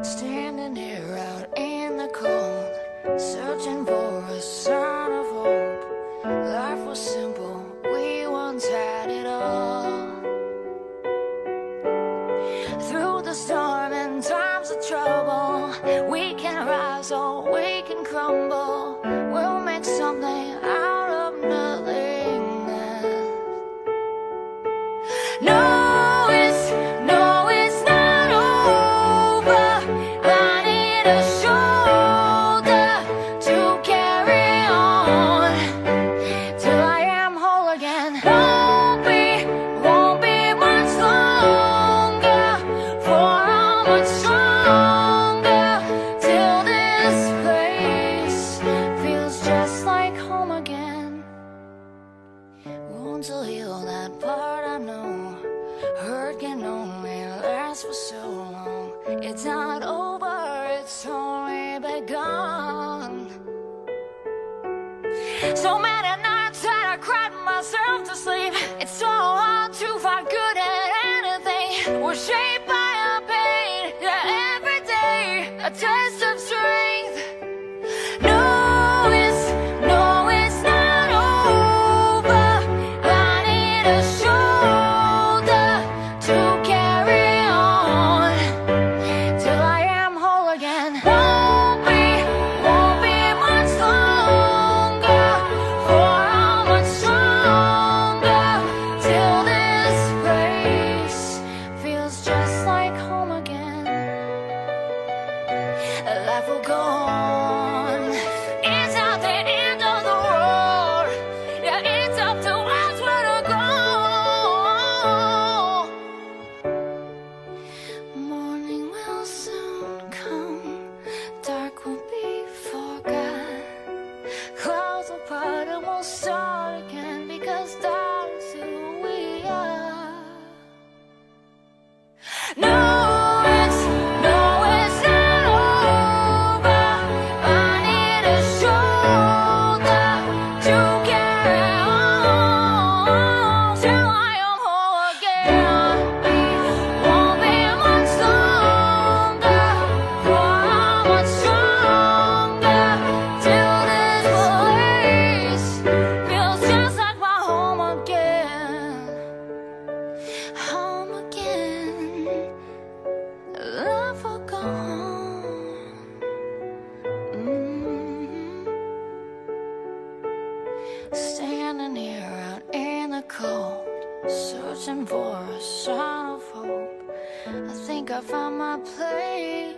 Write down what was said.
Standing here out in the cold, searching for a sign of hope. Life was simple, we once had it all. Through the storm and times of trouble, we can rise or we can crumble. We'll make something heal that part I know. Hurt can only last for so long. It's not over, it's only begun. So many nights that I cried myself to sleep. It's so hard to find good at anything. We're shaped test Life will go on. It's not the end of the road. Yeah, it's up to us where to go. Morning will soon come. Dark will be forgot. Clouds will part and we'll start Standing here out in the cold Searching for a sign of hope. I think I found my place.